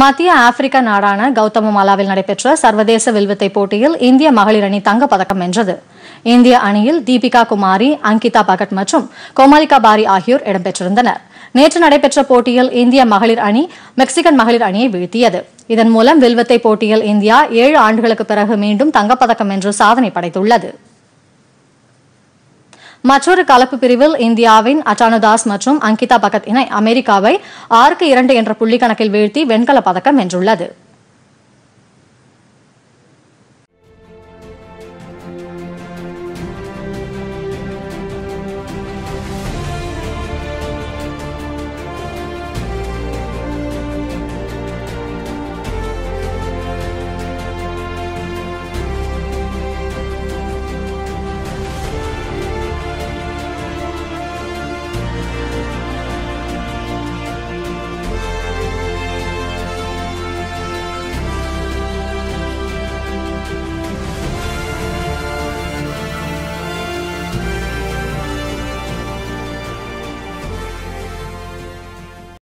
மத்திய ஆப்பிரிக்க நாடான கௌதமமாலாவில் நடைபெற்ற சர்வதேச வில்வித்தை போட்டியில் இந்திய மகளிர் அணி தங்கப்பதக்கம் வென்றது. இந்திய அணியில் தீபிகா குமாரி அங்கிதா பகட் மற்றும் கோமாலிகா பாரி ஆகியோர் இடம்பெற்றிருந்தனர். நேற்று நடைபெற்ற போட்டியில் இந்திய மகளிர் அணி மெக்சிகன் மகளிர் அணியை வீழ்த்தியது. இதன் மூலம் வில்வித்தை போட்டியில் இந்தியா ஏழு ஆண்டுகளுக்கு பிறகு மீண்டும் தங்கப்பதக்கம் என்று சாதனை படைத்துள்ளது. மற்றொரு கலப்பு பிரிவில் இந்தியாவின் அட்டானுதாஸ் மற்றும் அங்கிதா பகத் இணை அமெரிக்காவை ஆறுக்கு இரண்டு என்ற புள்ளி கணக்கில் வீழ்த்தி வெண்கலப் பதக்கம் வென்றுள்ளது.